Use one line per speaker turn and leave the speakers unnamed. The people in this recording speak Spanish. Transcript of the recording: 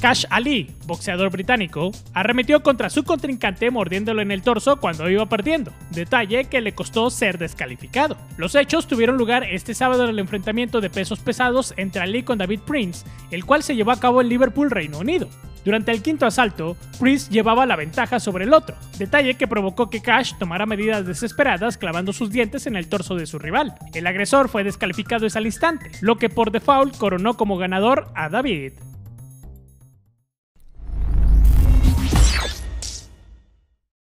Cash Ali, boxeador británico, arremetió contra su contrincante mordiéndolo en el torso cuando iba perdiendo, detalle que le costó ser descalificado. Los hechos tuvieron lugar este sábado en el enfrentamiento de pesos pesados entre Ali con David Prince, el cual se llevó a cabo en Liverpool, Reino Unido. Durante el quinto asalto, Prince llevaba la ventaja sobre el otro, detalle que provocó que Cash tomara medidas desesperadas clavando sus dientes en el torso de su rival. El agresor fue descalificado ese al instante, lo que por default coronó como ganador a David.